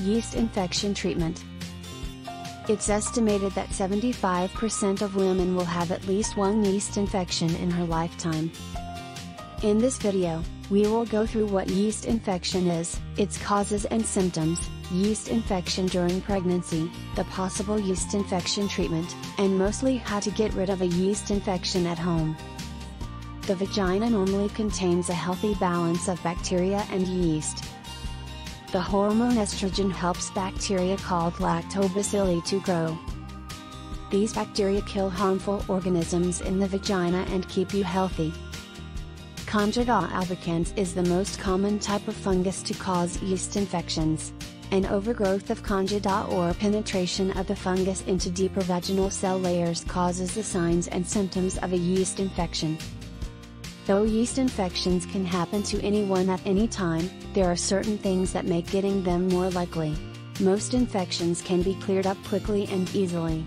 Yeast infection treatment. It's estimated that 75% of women will have at least one yeast infection in her lifetime. In this video, we will go through what yeast infection is, its causes and symptoms, yeast infection during pregnancy, the possible yeast infection treatment, and mostly how to get rid of a yeast infection at home. The vagina normally contains a healthy balance of bacteria and yeast. The hormone estrogen helps bacteria called lactobacilli to grow. These bacteria kill harmful organisms in the vagina and keep you healthy. Candida albicans is the most common type of fungus to cause yeast infections. An overgrowth of Candida or penetration of the fungus into deeper vaginal cell layers causes the signs and symptoms of a yeast infection. Though yeast infections can happen to anyone at any time, there are certain things that make getting them more likely. Most infections can be cleared up quickly and easily.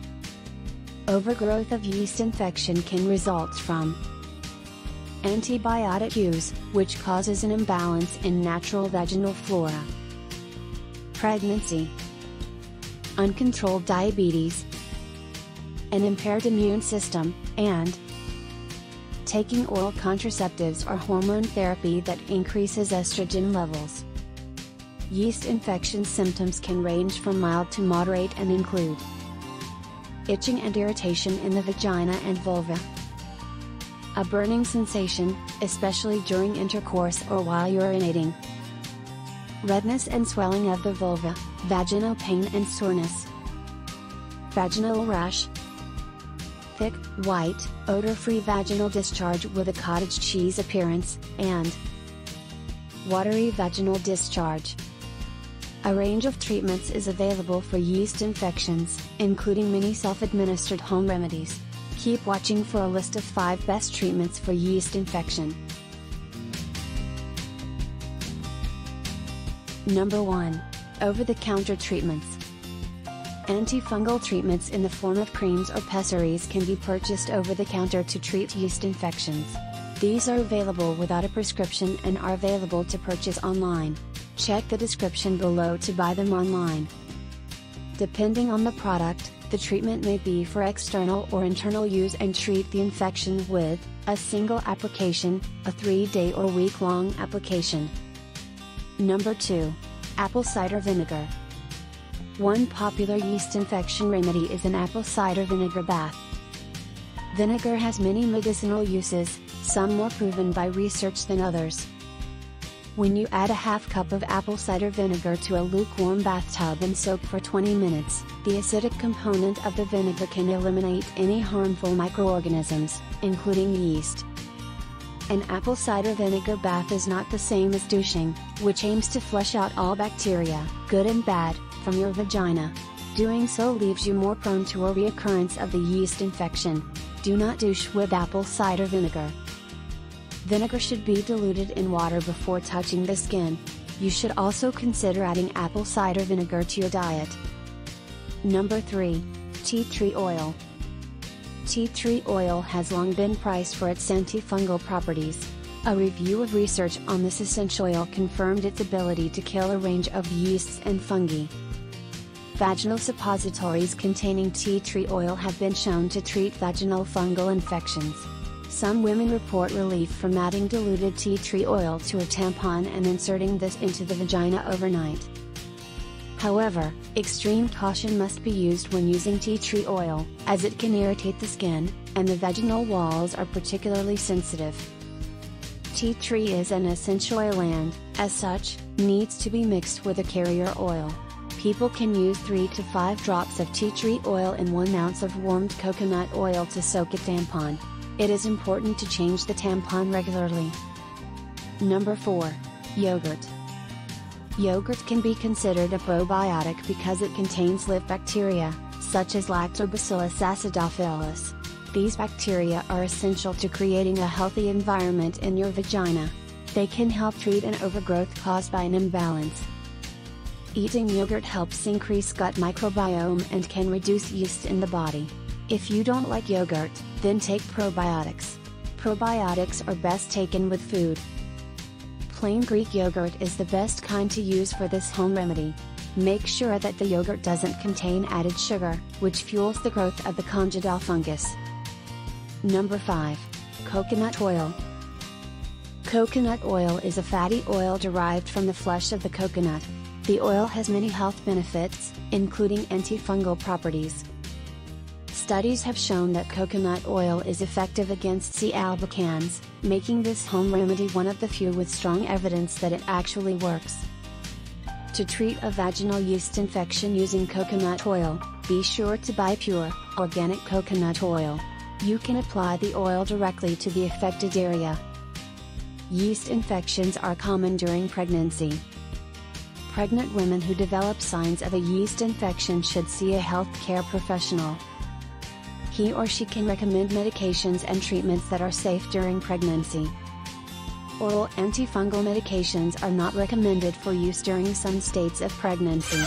Overgrowth of yeast infection can result from antibiotic use, which causes an imbalance in natural vaginal flora pregnancy, uncontrolled diabetes, an impaired immune system, and taking oral contraceptives or hormone therapy that increases estrogen levels. Yeast infection symptoms can range from mild to moderate and include itching and irritation in the vagina and vulva, a burning sensation, especially during intercourse or while urinating, redness and swelling of the vulva, vaginal pain and soreness, vaginal rash, thick, white, odor-free vaginal discharge with a cottage cheese appearance, and watery vaginal discharge. A range of treatments is available for yeast infections, including many self-administered home remedies. Keep watching for a list of 5 best treatments for yeast infection. Number 1. Over-the-counter treatments. Antifungal treatments in the form of creams or pessaries can be purchased over the counter to treat yeast infections. These are available without a prescription and are available to purchase online. Check the description below to buy them online. Depending on the product, the treatment may be for external or internal use and treat the infection with a single application, a 3 day or week long application. Number 2. Apple cider vinegar. One popular yeast infection remedy is an apple cider vinegar bath. Vinegar has many medicinal uses, some more proven by research than others. When you add a half cup of apple cider vinegar to a lukewarm bathtub and soak for 20 minutes, the acidic component of the vinegar can eliminate any harmful microorganisms, including yeast. An apple cider vinegar bath is not the same as douching, which aims to flush out all bacteria, good and bad, from your vagina. Doing so leaves you more prone to a reoccurrence of the yeast infection. Do not douche with apple cider vinegar. Vinegar should be diluted in water before touching the skin. You should also consider adding apple cider vinegar to your diet. Number 3. Tea tree oil. Tea tree oil has long been prized for its antifungal properties. A review of research on this essential oil confirmed its ability to kill a range of yeasts and fungi. Vaginal suppositories containing tea tree oil have been shown to treat vaginal fungal infections. Some women report relief from adding diluted tea tree oil to a tampon and inserting this into the vagina overnight. However, extreme caution must be used when using tea tree oil, as it can irritate the skin, and the vaginal walls are particularly sensitive. Tea tree is an essential oil and, as such, needs to be mixed with a carrier oil. People can use 3 to 5 drops of tea tree oil in 1 ounce of warmed coconut oil to soak a tampon. It is important to change the tampon regularly. Number 4. Yogurt. Yogurt can be considered a probiotic because it contains live bacteria, such as Lactobacillus acidophilus. These bacteria are essential to creating a healthy environment in your vagina. They can help treat an overgrowth caused by an imbalance. Eating yogurt helps increase gut microbiome and can reduce yeast in the body. If you don't like yogurt, then take probiotics. Probiotics are best taken with food, plain Greek yogurt is the best kind to use for this home remedy. Make sure that the yogurt doesn't contain added sugar, which fuels the growth of the Candida fungus. Number 5. Coconut Oil. Coconut oil is a fatty oil derived from the flesh of the coconut. The oil has many health benefits, including antifungal properties. Studies have shown that coconut oil is effective against C. albicans, making this home remedy one of the few with strong evidence that it actually works. To treat a vaginal yeast infection using coconut oil, be sure to buy pure, organic coconut oil. You can apply the oil directly to the affected area. Yeast infections are common during pregnancy. Pregnant women who develop signs of a yeast infection should see a healthcare professional. He or she can recommend medications and treatments that are safe during pregnancy. Oral antifungal medications are not recommended for use during some states of pregnancy.